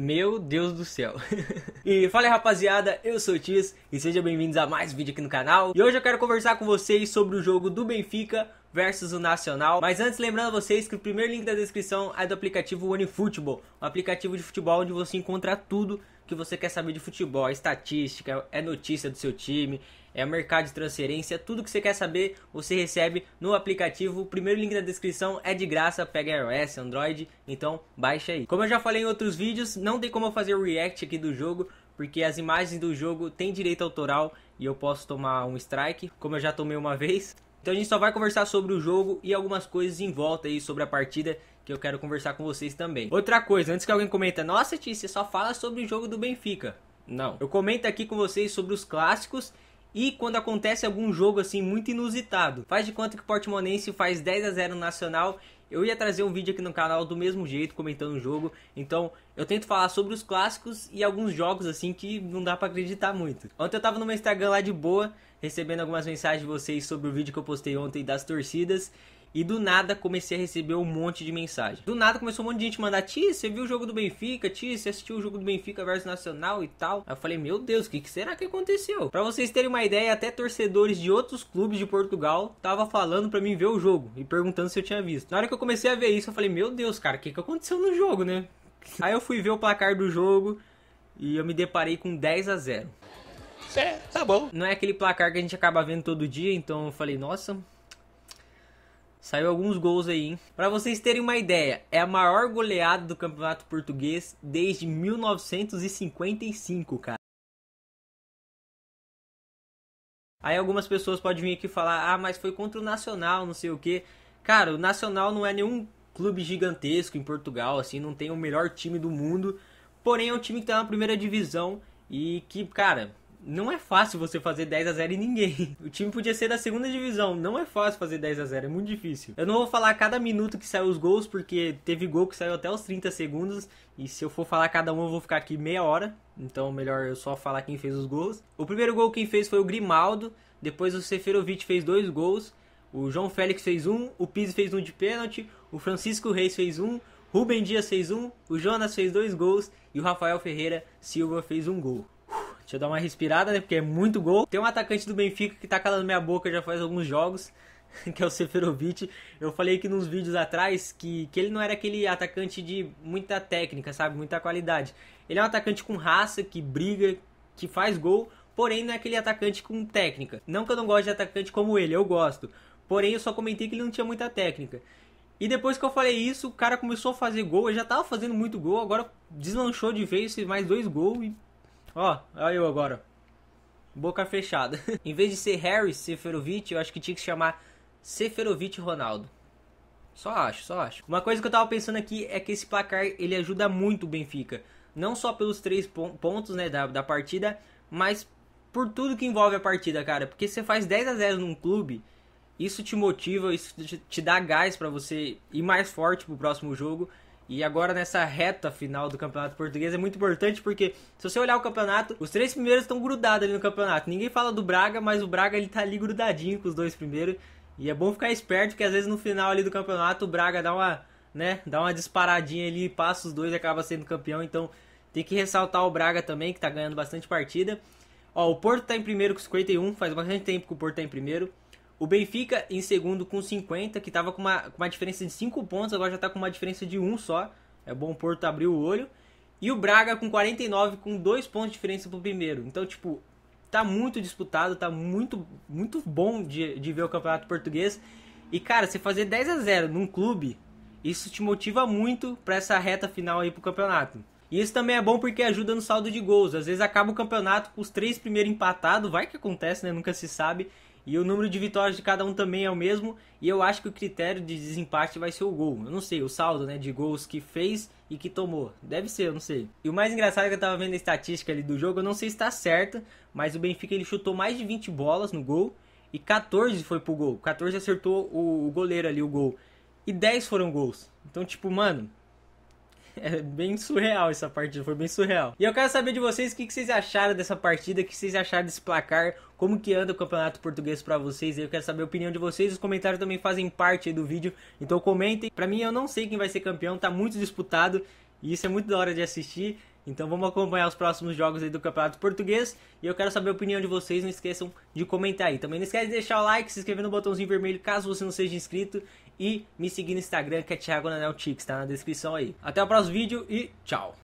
Meu Deus do céu. e fala aí, rapaziada, eu sou o Tis e sejam bem-vindos a mais vídeo aqui no canal. E hoje eu quero conversar com vocês sobre o jogo do Benfica versus o Nacional. Mas antes, lembrando vocês que o primeiro link da descrição é do aplicativo OneFootball, um aplicativo de futebol onde você encontra tudo que você quer saber de futebol, é estatística, é notícia do seu time, é mercado de transferência, tudo que você quer saber você recebe no aplicativo. O primeiro link na descrição é de graça, pega iOS, Android, então baixa aí. Como eu já falei em outros vídeos, não tem como eu fazer o react aqui do jogo, porque as imagens do jogo têm direito autoral e eu posso tomar um strike, como eu já tomei uma vez. Então a gente só vai conversar sobre o jogo e algumas coisas em volta aí sobre a partida que eu quero conversar com vocês também. Outra coisa, antes que alguém comenta, nossa Ti, você só fala sobre o jogo do Benfica. Não, eu comento aqui com vocês sobre os clássicos e quando acontece algum jogo assim muito inusitado. Faz de conta que o Portimonense faz 10 a 0 no Nacional eu ia trazer um vídeo aqui no canal do mesmo jeito, comentando o jogo. Então, eu tento falar sobre os clássicos e alguns jogos assim que não dá para acreditar muito. Ontem eu tava no meu Instagram lá de boa, recebendo algumas mensagens de vocês sobre o vídeo que eu postei ontem das torcidas. E do nada comecei a receber um monte de mensagem. Do nada começou um monte de gente mandar: Tia, você viu o jogo do Benfica? Tia, você assistiu o jogo do Benfica versus Nacional e tal? Aí eu falei: Meu Deus, o que, que, será que aconteceu? Para vocês terem uma ideia, até torcedores de outros clubes de Portugal tava falando para mim ver o jogo e perguntando se eu tinha visto. Na hora que eu comecei a ver isso, eu falei: Meu Deus, cara, o que, que aconteceu no jogo, né? Aí eu fui ver o placar do jogo e eu me deparei com 10 a 0. É, tá bom. Não é aquele placar que a gente acaba vendo todo dia, então eu falei: Nossa Saiu alguns gols aí, hein? Pra vocês terem uma ideia, é a maior goleada do Campeonato Português desde 1955, cara. Aí algumas pessoas podem vir aqui falar, ah, mas foi contra o Nacional, não sei o que. Cara, o Nacional não é nenhum clube gigantesco em Portugal, assim, não tem o melhor time do mundo. Porém, é um time que tá na primeira divisão e que, cara, não é fácil você fazer 10 a 0 em ninguém. O time podia ser da segunda divisão. Não é fácil fazer 10 a 0 é muito difícil. Eu não vou falar cada minuto que saiu os gols, porque teve gol que saiu até os 30 segundos. E se eu for falar cada um, eu vou ficar aqui meia hora. Então, melhor eu só falar quem fez os gols. O primeiro gol quem fez foi o Grimaldo. Depois o Seferovic fez dois gols. O João Félix fez um. O Pizzi fez um de pênalti. O Francisco Reis fez um. Rubem Dias fez um. O Jonas fez dois gols. E o Rafael Ferreira Silva fez um gol. Deixa eu dar uma respirada, né? Porque é muito gol. Tem um atacante do Benfica que tá calando minha boca já faz alguns jogos, que é o Seferovic. Eu falei aqui nos vídeos atrás que, que ele não era aquele atacante de muita técnica, sabe? Muita qualidade. Ele é um atacante com raça, que briga, que faz gol, porém não é aquele atacante com técnica. Não que eu não goste de atacante como ele, eu gosto. Porém, eu só comentei que ele não tinha muita técnica. E depois que eu falei isso, o cara começou a fazer gol. Ele já tava fazendo muito gol, agora deslanchou de vez, fez mais dois gols e Ó, olha eu agora. Boca fechada. em vez de ser Harry Seferovic, eu acho que tinha que se chamar Seferovic Ronaldo. Só acho, só acho. Uma coisa que eu tava pensando aqui é que esse placar ele ajuda muito o Benfica. Não só pelos três pontos né, da, da partida, mas por tudo que envolve a partida, cara. Porque você faz 10 a 0 num clube, isso te motiva, isso te, te dá gás para você ir mais forte pro próximo jogo. E agora nessa reta final do Campeonato Português é muito importante porque se você olhar o campeonato, os três primeiros estão grudados ali no campeonato. Ninguém fala do Braga, mas o Braga ele tá ali grudadinho com os dois primeiros. E é bom ficar esperto porque às vezes no final ali do campeonato o Braga dá uma, né, dá uma disparadinha ali, passa os dois e acaba sendo campeão. Então tem que ressaltar o Braga também que tá ganhando bastante partida. Ó, o Porto tá em primeiro com 51, faz bastante tempo que o Porto tá em primeiro. O Benfica em segundo com 50, que estava com uma, com uma diferença de 5 pontos, agora já está com uma diferença de 1 só. É bom o Porto abrir o olho. E o Braga com 49, com 2 pontos de diferença pro primeiro. Então, tipo, tá muito disputado, tá muito, muito bom de, de ver o campeonato português. E, cara, você fazer 10 a 0 num clube, isso te motiva muito para essa reta final aí pro campeonato. E isso também é bom porque ajuda no saldo de gols. Às vezes acaba o campeonato com os três primeiros empatados, vai que acontece, né? Nunca se sabe. E o número de vitórias de cada um também é o mesmo. E eu acho que o critério de desempate vai ser o gol. Eu não sei, o saldo né, de gols que fez e que tomou. Deve ser, eu não sei. E o mais engraçado é que eu tava vendo a estatística ali do jogo. Eu não sei se está certa, mas o Benfica ele chutou mais de 20 bolas no gol. E 14 foi pro gol. 14 acertou o goleiro ali, o gol. E 10 foram gols. Então, tipo, mano, é bem surreal essa partida, foi bem surreal. E eu quero saber de vocês o que, vocês acharam dessa partida, o que vocês acharam desse placar, como que anda o campeonato português para vocês. Eu quero saber a opinião de vocês, os comentários também fazem parte do vídeo, então comentem. Para mim eu não sei quem vai ser campeão, tá muito disputado. E isso é muito da hora de assistir. Então vamos acompanhar os próximos jogos aí do Campeonato Português. E eu quero saber a opinião de vocês. Não esqueçam de comentar aí. Também não esquece de deixar o like, se inscrever no botãozinho vermelho caso você não seja inscrito. E me seguir no Instagram que é Thiago Nanel Tix, tá na descrição aí. Até o próximo vídeo e tchau!